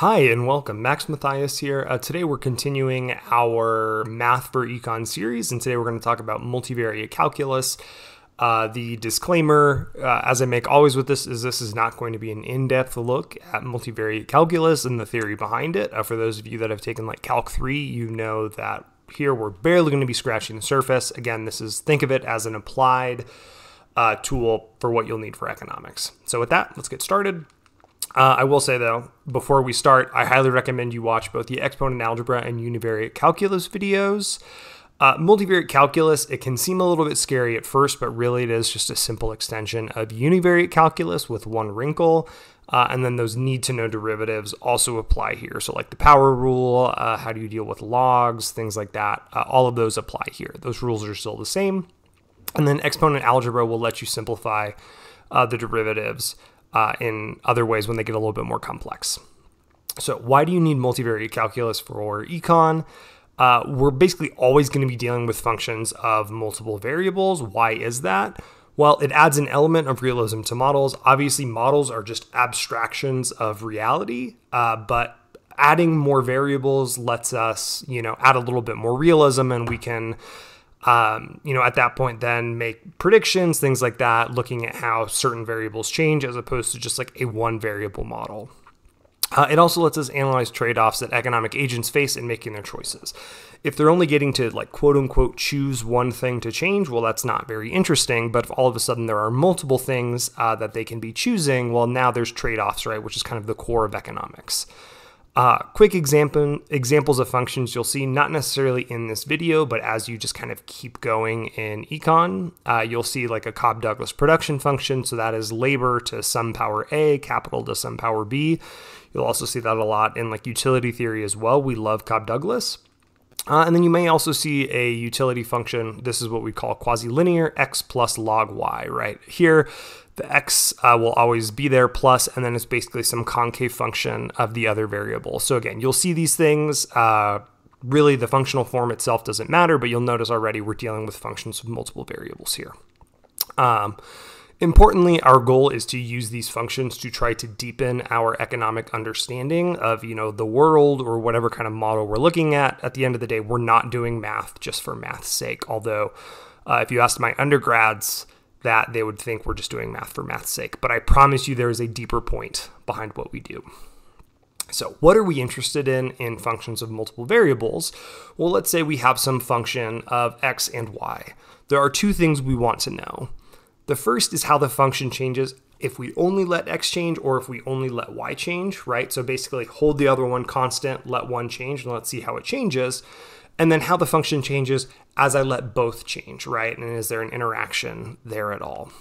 Hi and welcome. Max Mathias here. Uh, today we're continuing our Math for Econ series, and today we're going to talk about multivariate calculus. Uh, the disclaimer, uh, as I make always with this, is this is not going to be an in depth look at multivariate calculus and the theory behind it. Uh, for those of you that have taken like Calc 3, you know that here we're barely going to be scratching the surface. Again, this is think of it as an applied uh, tool for what you'll need for economics. So, with that, let's get started. Uh, I will say though, before we start, I highly recommend you watch both the exponent algebra and univariate calculus videos. Uh, multivariate calculus, it can seem a little bit scary at first, but really it is just a simple extension of univariate calculus with one wrinkle. Uh, and then those need to know derivatives also apply here. So, like the power rule, uh, how do you deal with logs, things like that, uh, all of those apply here. Those rules are still the same. And then exponent algebra will let you simplify uh, the derivatives uh, in other ways when they get a little bit more complex. So, why do you need multivariate calculus for econ? Uh, we're basically always going to be dealing with functions of multiple variables. Why is that? Well, it adds an element of realism to models. Obviously, models are just abstractions of reality, uh, but adding more variables lets us, you know, add a little bit more realism, and we can um, you know, at that point, then make predictions, things like that, looking at how certain variables change as opposed to just like a one variable model. Uh, it also lets us analyze trade offs that economic agents face in making their choices. If they're only getting to like quote unquote choose one thing to change, well, that's not very interesting. But if all of a sudden there are multiple things uh, that they can be choosing, well, now there's trade offs, right? Which is kind of the core of economics. Uh, quick example examples of functions you'll see not necessarily in this video, but as you just kind of keep going in econ, uh, you'll see like a Cobb-Douglas production function. So that is labor to some power A, capital to some power B. You'll also see that a lot in like utility theory as well. We love Cobb-Douglas. Uh, and then you may also see a utility function. This is what we call quasi-linear x plus log y, right? Here, the x uh, will always be there plus, and then it's basically some concave function of the other variable. So again, you'll see these things. Uh, really, the functional form itself doesn't matter, but you'll notice already we're dealing with functions with multiple variables here. Um, Importantly, our goal is to use these functions to try to deepen our economic understanding of, you know, the world or whatever kind of model we're looking at. At the end of the day, we're not doing math just for math's sake. Although, uh, if you asked my undergrads, that they would think we're just doing math for math's sake. But I promise you, there is a deeper point behind what we do. So, what are we interested in in functions of multiple variables? Well, let's say we have some function of x and y. There are two things we want to know. The first is how the function changes if we only let x change or if we only let y change, right? So basically hold the other one constant, let one change, and let's see how it changes. And then how the function changes as I let both change, right? And is there an interaction there at all?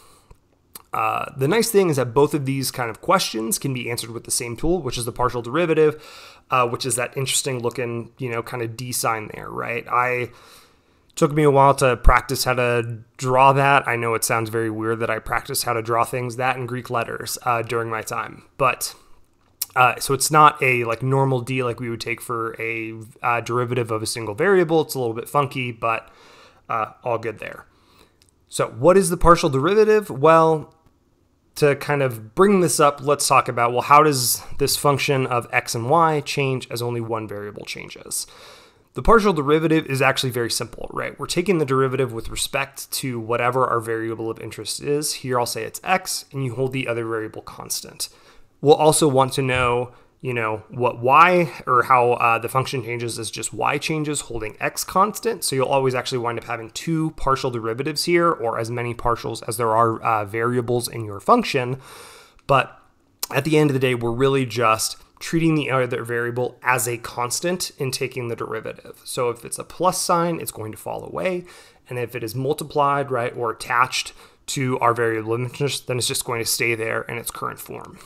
Uh, the nice thing is that both of these kind of questions can be answered with the same tool, which is the partial derivative, uh, which is that interesting looking, you know, kind of D sign there, right? I Took me a while to practice how to draw that. I know it sounds very weird that I practice how to draw things that in Greek letters uh, during my time, but uh, so it's not a like normal d like we would take for a uh, derivative of a single variable. It's a little bit funky, but uh, all good there. So what is the partial derivative? Well, to kind of bring this up, let's talk about well, how does this function of x and y change as only one variable changes? The partial derivative is actually very simple, right? We're taking the derivative with respect to whatever our variable of interest is. Here I'll say it's x, and you hold the other variable constant. We'll also want to know, you know, what y or how uh, the function changes as just y changes, holding x constant. So you'll always actually wind up having two partial derivatives here, or as many partials as there are uh, variables in your function. But at the end of the day, we're really just treating the other variable as a constant in taking the derivative. So if it's a plus sign, it's going to fall away. And if it is multiplied, right, or attached to our variable of then it's just going to stay there in its current form,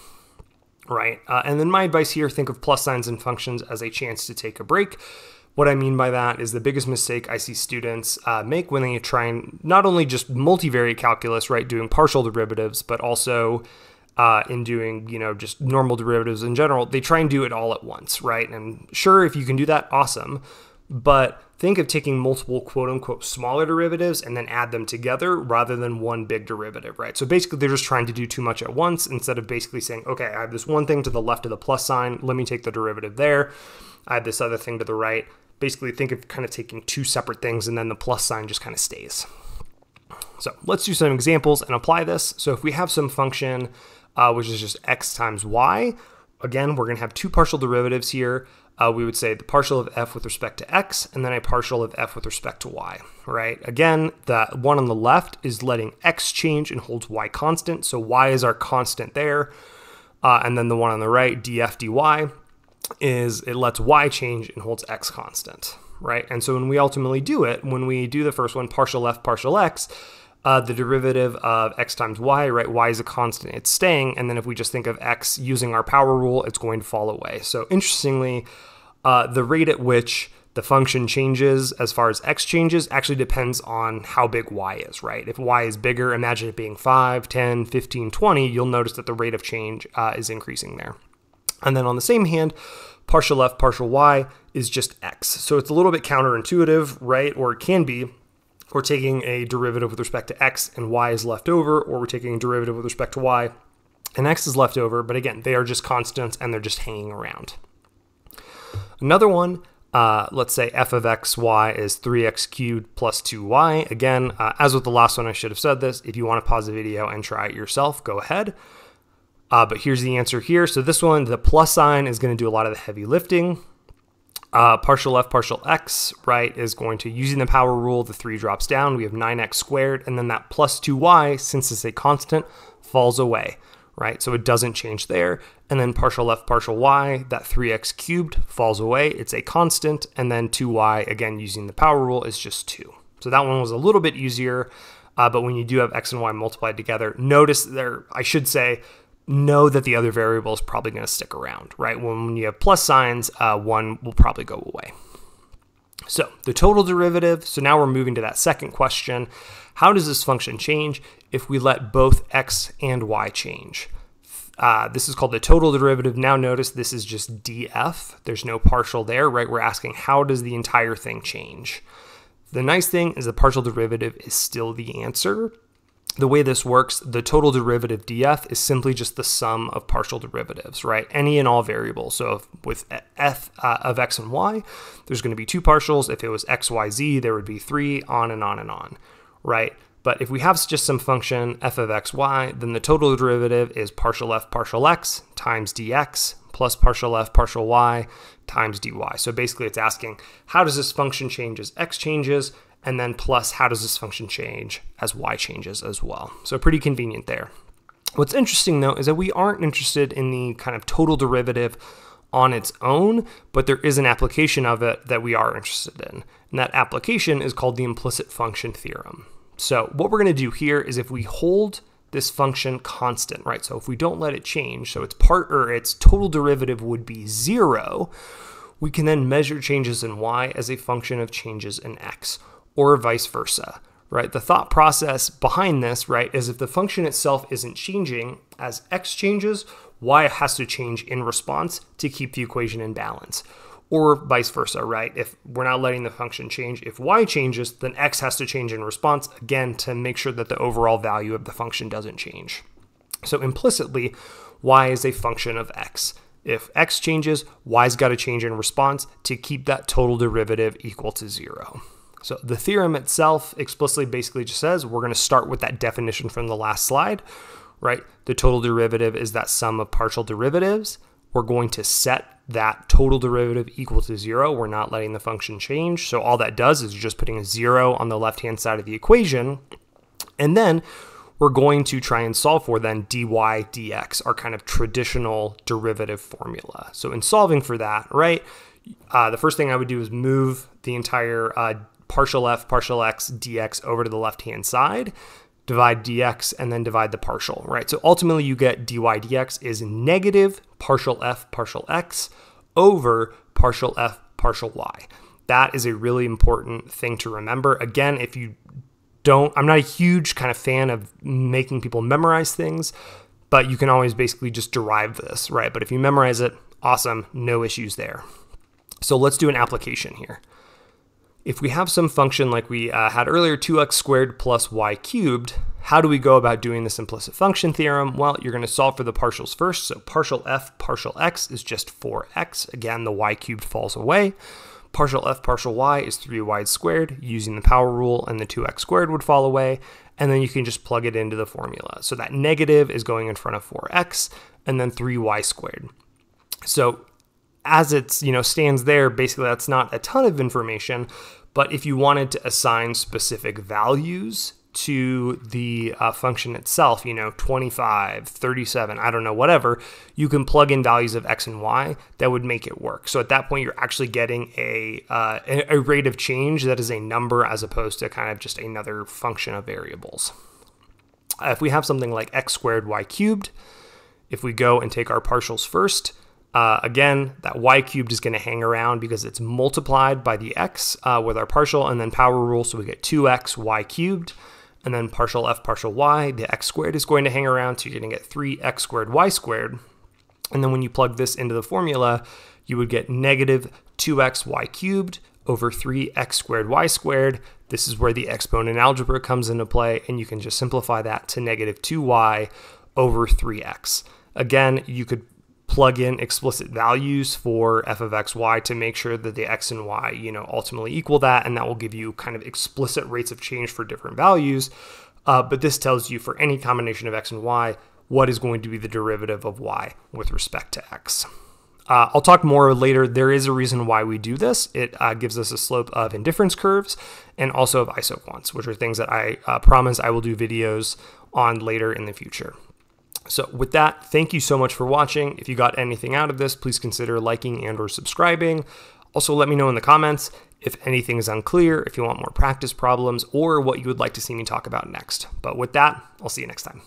right? Uh, and then my advice here, think of plus signs and functions as a chance to take a break. What I mean by that is the biggest mistake I see students uh, make when they try and not only just multivariate calculus, right, doing partial derivatives, but also uh, in doing, you know, just normal derivatives in general, they try and do it all at once, right? And sure, if you can do that, awesome. but think of taking multiple quote unquote smaller derivatives and then add them together rather than one big derivative, right? So basically, they're just trying to do too much at once instead of basically saying, okay, I have this one thing to the left of the plus sign, let me take the derivative there. I have this other thing to the right. Basically, think of kind of taking two separate things and then the plus sign just kind of stays. So let's do some examples and apply this. So if we have some function, uh, which is just x times y, again, we're going to have two partial derivatives here uh, we would say the partial of f with respect to x and then a partial of f with respect to y, right? Again, the one on the left is letting x change and holds y constant. So y is our constant there. Uh, and then the one on the right, df dy, is it lets y change and holds x constant, right? And so when we ultimately do it, when we do the first one, partial f partial x, uh, the derivative of x times y, right? y is a constant, it's staying. And then if we just think of x using our power rule, it's going to fall away. So interestingly, uh, the rate at which the function changes as far as x changes actually depends on how big y is, right? If y is bigger, imagine it being 5, 10, 15, 20, you'll notice that the rate of change uh, is increasing there. And then on the same hand, partial f partial y is just x. So it's a little bit counterintuitive, right? Or it can be. We're taking a derivative with respect to x and y is left over, or we're taking a derivative with respect to y and x is left over. But again, they are just constants and they're just hanging around. Another one, uh, let's say f of x y is 3x cubed plus 2y. Again, uh, as with the last one, I should have said this. If you want to pause the video and try it yourself, go ahead. Uh, but here's the answer here. So this one, the plus sign is going to do a lot of the heavy lifting. Uh, partial f, partial x, right, is going to, using the power rule, the 3 drops down. We have 9x squared, and then that plus 2y, since it's a constant, falls away right? So it doesn't change there. And then partial f, partial y, that 3x cubed falls away. It's a constant. And then 2y, again, using the power rule, is just 2. So that one was a little bit easier. Uh, but when you do have x and y multiplied together, notice there, I should say, know that the other variable is probably going to stick around, right? When you have plus signs, uh, one will probably go away. So the total derivative, so now we're moving to that second question. How does this function change if we let both x and y change? Uh, this is called the total derivative. Now notice this is just df. There's no partial there, right? We're asking how does the entire thing change? The nice thing is the partial derivative is still the answer. The way this works, the total derivative df is simply just the sum of partial derivatives, right? Any and all variables. So if, with f uh, of x and y, there's going to be two partials. If it was x, y, z, there would be three, on and on and on right? But if we have just some function f of x, y, then the total derivative is partial f partial x times dx plus partial f partial y times dy. So basically it's asking how does this function change as x changes, and then plus how does this function change as y changes as well. So pretty convenient there. What's interesting though is that we aren't interested in the kind of total derivative on its own, but there is an application of it that we are interested in. And that application is called the implicit function theorem. So what we're going to do here is if we hold this function constant, right? So if we don't let it change, so its part or its total derivative would be zero, we can then measure changes in y as a function of changes in x, or vice versa, right? The thought process behind this, right, is if the function itself isn't changing as x changes, y has to change in response to keep the equation in balance or vice versa, right? If we're not letting the function change, if y changes, then x has to change in response, again, to make sure that the overall value of the function doesn't change. So implicitly, y is a function of x. If x changes, y's got to change in response to keep that total derivative equal to zero. So the theorem itself explicitly basically just says we're going to start with that definition from the last slide, right? The total derivative is that sum of partial derivatives. We're going to set that total derivative equal to zero. We're not letting the function change. So all that does is just putting a zero on the left-hand side of the equation. And then we're going to try and solve for then dy dx, our kind of traditional derivative formula. So in solving for that, right, uh, the first thing I would do is move the entire uh, partial f partial x dx over to the left-hand side divide dx, and then divide the partial, right? So ultimately you get dy dx is negative partial f partial x over partial f partial y. That is a really important thing to remember. Again, if you don't, I'm not a huge kind of fan of making people memorize things, but you can always basically just derive this, right? But if you memorize it, awesome, no issues there. So let's do an application here. If we have some function like we uh, had earlier, 2x squared plus y cubed, how do we go about doing this implicit function theorem? Well, you're going to solve for the partials first. So partial f partial x is just 4x. Again, the y cubed falls away. Partial f partial y is 3y squared using the power rule, and the 2x squared would fall away. And then you can just plug it into the formula. So that negative is going in front of 4x, and then 3y squared. So as it's you know stands there, basically that's not a ton of information, but if you wanted to assign specific values to the uh, function itself, you know, 25, 37, I don't know, whatever, you can plug in values of x and y that would make it work. So at that point, you're actually getting a, uh, a rate of change that is a number as opposed to kind of just another function of variables. If we have something like x squared y cubed, if we go and take our partials first, uh, again, that y cubed is going to hang around because it's multiplied by the x uh, with our partial and then power rule. So we get 2x y cubed and then partial f partial y. The x squared is going to hang around. So you're going to get 3x squared y squared. And then when you plug this into the formula, you would get negative 2x y cubed over 3x squared y squared. This is where the exponent algebra comes into play, and you can just simplify that to negative 2y over 3x. Again, you could plug in explicit values for f of x, y to make sure that the x and y, you know, ultimately equal that, and that will give you kind of explicit rates of change for different values. Uh, but this tells you for any combination of x and y, what is going to be the derivative of y with respect to x. Uh, I'll talk more later. There is a reason why we do this. It uh, gives us a slope of indifference curves and also of isoquants, which are things that I uh, promise I will do videos on later in the future. So with that, thank you so much for watching. If you got anything out of this, please consider liking and or subscribing. Also, let me know in the comments if anything is unclear, if you want more practice problems, or what you would like to see me talk about next. But with that, I'll see you next time.